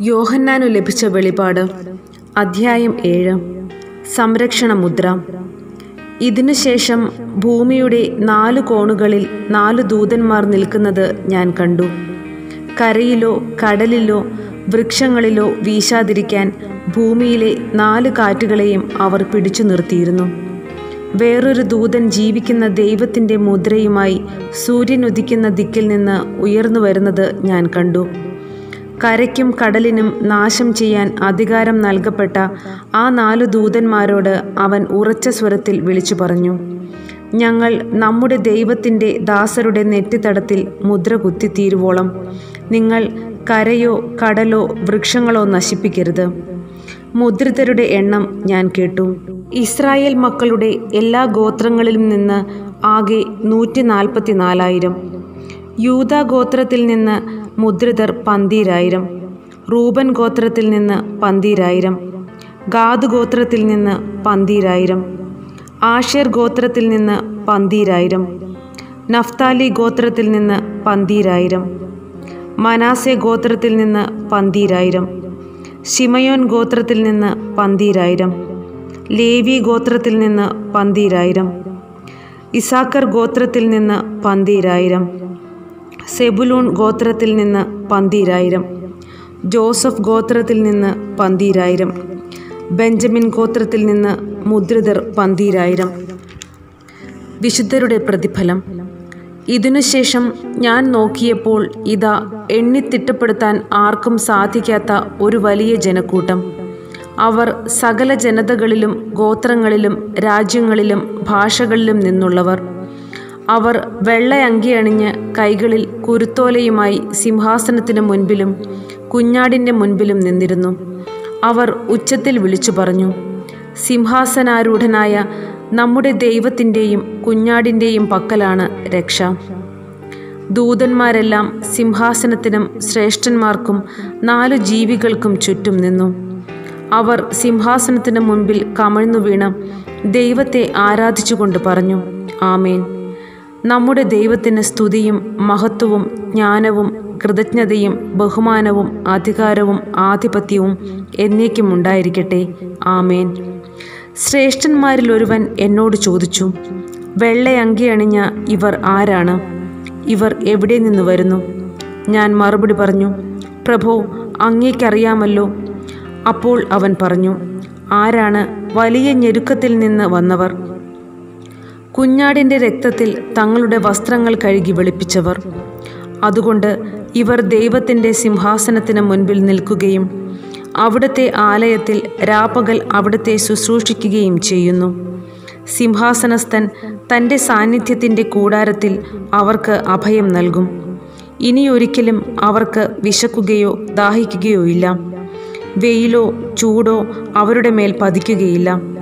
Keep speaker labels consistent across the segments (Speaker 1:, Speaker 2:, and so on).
Speaker 1: യോഹന്നാനു ലഭിച്ച വെളിപാട്. അധ്യായം ഏഴ്. സംരക്ഷണ മുദ്ര. ഇതിനുശേഷം ഭൂമിയുടെ നാലു കോണുകളിൽ നാലു ദൂതന്മാർ നിൽക്കുന്നത് ഞാൻ കണ്ടു. കരയിലോ കടലിലോ വൃക്ഷങ്ങളിലോ വീശാതിരിക്കാൻ ഭൂമിയിലെ നാല് കാറ്റുകളെയും അവർ പിടിച്ചു നിർത്തിയിരുന്നു. വേറൊരു ദൂതൻ ജീവിക്കുന്ന ദൈവത്തിന്റെ മുദ്രയുമായി സൂര്യൻ ഉദിക്കുന്ന ദിക്കിൽ നിന്ന് ഉയർന്നു വരുന്നത് ഞാൻ കണ്ടു. കരയ്ക്കും കടലിനും നാശം ചെയ്യാൻ അധികാരം നൽകപ്പെട്ട ആ നാലു ദൂതന്മാരോട് അവൻ ഉറച്ച സ്വരത്തിൽ വിളിച്ചു പറഞ്ഞു ഞങ്ങൾ നമ്മുടെ ദൈവത്തിന്റെ ദാസരുടെ നെറ്റിത്തടത്തിൽ മുദ്ര കുത്തിത്തീരുവോളം നിങ്ങൾ കരയോ കടലോ വൃക്ഷങ്ങളോ നശിപ്പിക്കരുത്. മുദ്രിതരുടെ എണ്ണം ഞാൻ കേട്ടു. ഇസ്രായേൽ മക്കളുടെ എല്ലാ ഗോത്രങ്ങളിലും നിന്ന് ആകെ നൂറ്റി നാൽപ്പത്തി നാലായിരം യൂത ഗോത്രത്തിൽ നിന്ന് മുദ്രിതർ പന്തീരായിരം റൂബൻ ഗോത്രത്തിൽ നിന്ന് പന്തീരായിരം ഗാദ് ഗോത്രത്തിൽ നിന്ന് പന്തീരായിരം ആഷേർ ഗോത്രത്തിൽ നിന്ന് പന്തീരായിരം നഫ്താലി ഗോത്രത്തിൽ നിന്ന് പന്തീരായിരം മനാസെ ഗോത്രത്തിൽ നിന്ന് പന്തീരായിരം ഷിമയോൻ ഗോത്രത്തിൽ നിന്ന് പന്തീരായിരം ലേവി ഗോത്രത്തിൽ നിന്ന് പന്തീരായിരം ഇസാക്കർ ഗോത്രത്തിൽ നിന്ന് പന്തീരായിരം. സെബുലൂൺ ഗോത്രത്തിൽ നിന്ന് പന്തീരായിരം ജോസഫ് ഗോത്രത്തിൽ നിന്ന് പന്തീരായിരം ബെഞ്ചമിൻ ഗോത്രത്തിൽ നിന്ന് മുദ്രിതർ പന്തീരായിരം. വിശുദ്ധരുടെ പ്രതിഫലം. ഇതിനുശേഷം ഞാൻ നോക്കിയപ്പോൾ ഇതാ എണ്ണിത്തിട്ടപ്പെടുത്താൻ ആർക്കും സാധിക്കാത്ത ഒരു വലിയ ജനക്കൂട്ടം. അവർ സകല ജനതകളിലും ഗോത്രങ്ങളിലും രാജ്യങ്ങളിലും ഭാഷകളിലും നിന്നുള്ളവർ. അവർ വെള്ള അങ്കിയണിഞ്ഞ് കൈകളിൽ കുരുത്തോലയുമായി സിംഹാസനത്തിന് മുൻപിലും കുഞ്ഞാടിന്റെ മുൻപിലും നിന്നിരുന്നു. അവർ ഉച്ചത്തിൽ വിളിച്ചു പറഞ്ഞു സിംഹാസനാരൂഢനായ നമ്മുടെ ദൈവത്തിന്റെയും കുഞ്ഞാടിന്റെയും പക്കലാണ് രക്ഷ. ദൂതന്മാരെല്ലാം സിംഹാസനത്തിനും ശ്രേഷ്ഠന്മാർക്കും നാലു ജീവികൾക്കും ചുറ്റും നിന്നു. അവർ സിംഹാസനത്തിന് മുൻപിൽ കമഴ്ന്നു വീണ് ദൈവത്തെ ആരാധിച്ചുകൊണ്ട് പറഞ്ഞു ആമേൻ. നമ്മുടെ ദൈവത്തിന് സ്തുതിയും മഹത്വവും ജ്ഞാനവും കൃതജ്ഞതയും ബഹുമാനവും അധികാരവും ആധിപത്യവും എന്നേക്കും ഉണ്ടായിരിക്കട്ടെ. ആമേൻ. ശ്രേഷ്ഠന്മാരിൽ ഒരുവൻ എന്നോട് ചോദിച്ചു വെള്ളയങ്കി അണിഞ്ഞ ഇവർ ആരാണ്? ഇവർ എവിടെ നിന്ന് വരുന്നു? ഞാൻ മറുപടി പറഞ്ഞു പ്രഭോ അങ്ങേക്കറിയാമല്ലോ. അപ്പോൾ അവൻ പറഞ്ഞു ആരാണ് വലിയ ഞെരുക്കത്തിൽ നിന്ന് വന്നവർ? കുഞ്ഞാടിന്റെ രക്തത്തിൽ തങ്ങളുടെ വസ്ത്രങ്ങൾ കഴുകി വെളുപ്പിച്ചവർ. അതുകൊണ്ട് ഇവർ ദൈവത്തിന്റെ സിംഹാസനത്തിന് മുൻപിൽ നിൽക്കുകയും അവിടുത്തെ ആലയത്തിൽ രാപ്പകൽ അവിടുത്തെ ശുശ്രൂഷിക്കുകയും ചെയ്യുന്നു. സിംഹാസനസ്ഥൻ തന്റെ സാന്നിധ്യത്തിന്റെ കൂടാരത്തിൽ അവർക്ക് അഭയം നൽകും. ഇനിയൊരിക്കലും അവർക്ക് വിശക്കുകയോ ദാഹിക്കുകയോ ഇല്ല. വെയിലോ ചൂടോ അവരുടെ മേൽ പതിക്കുകയില്ല.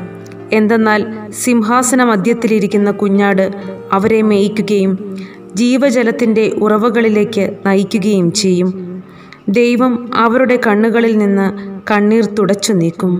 Speaker 1: എന്തെന്നാൽ സിംഹാസന മധ്യത്തിലിരിക്കുന്ന കുഞ്ഞാട് അവരെ മേയിക്കുകയും ജീവജലത്തിന്റെ ഉറവകളിലേക്ക് നയിക്കുകയും ചെയ്യും. ദൈവം അവരുടെ കണ്ണുകളിൽ നിന്ന് കണ്ണീർ തുടച്ചു നീക്കും.